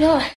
No.